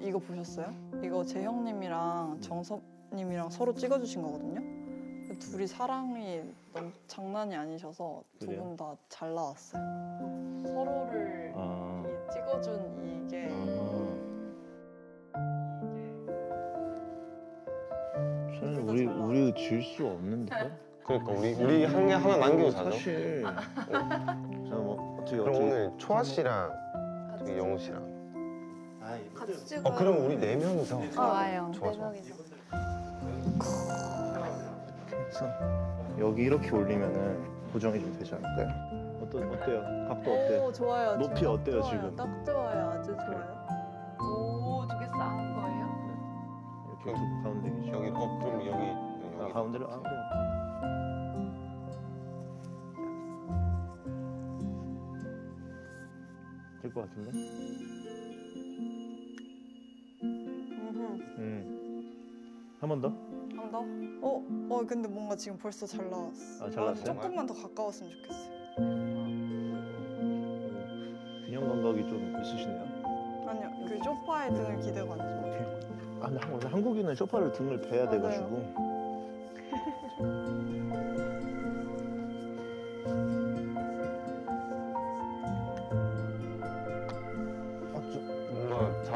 이거 보셨어요? 이거 재형님이랑 정섭님이랑 서로 찍어주신 거거든요. 둘이 사랑이 너무 장난이 아니셔서 두? 분 다 잘 나왔어요. 서로를 아. 이 찍어준 이게 저는 우리 우리 질 수 없는데. 그러니까 우리 우리 한 개 하나 남기고 자죠. 사실. 자뭐 어떻게 그럼 어떻게. 오늘 초아 씨랑 저기 영우 씨랑. 같이 찍어요. 어 그럼 우리 네 명이서. 좋아요. 좋아, 네 좋아. 명이서. 그래서 여기 이렇게 올리면은 고정이 좀 되지 않을까요? 어떠 어때요? 각도 어때요? 오 좋아요. 높이 지금 어때요, 좋아요. 지금? 딱 좋아요. 아주 좋아요. 오, 두개 쌓은 거예요? 이렇게 두 가운데 계시죠? 여기 어 그럼 여기 아, 여기. 가운데로 아 그래. 될것 같은데? 음. 한 번 더? 한 더? 어, 어 근데 뭔가 지금 벌써 잘 나왔어. 아, 잘 나왔어요? 조금만 더 가까웠으면 좋겠어요. 균형 감각이 좀 있으시네요. 아니요, 그 소파에 등을 기대고 앉아. 아, 근데 한- 한국인은 소파를 등을 베야. 돼가지고.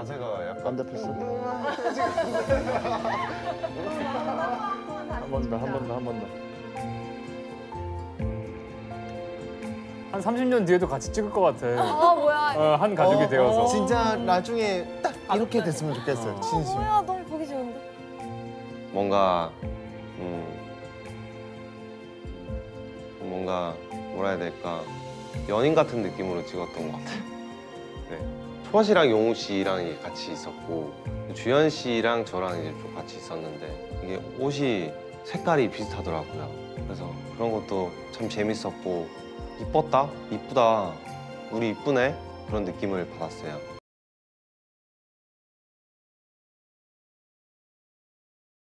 자세가 약간. 깜답했어. 한 번 더, 한 번 더, 한 번 더. 한 30년 뒤에도 같이 찍을 것 같아. 아, 뭐야. 어, 한 가족이 되어서. 진짜 나중에 딱 이렇게 됐으면 좋겠어요. 진심. 뭐야, 너무 보기 좋은데? 뭔가 음 뭔가 뭐라 해야 될까 연인 같은 느낌으로 찍었던 것 같아요. 네. 초아 씨랑 용우 씨랑 같이 있었고 주현 씨랑 저랑 이제 좀 같이 있었는데 이게 옷이 색깔이 비슷하더라고요. 그래서 그런 것도 참 재밌었고 이뻤다, 이쁘다, 우리 이쁘네 그런 느낌을 받았어요.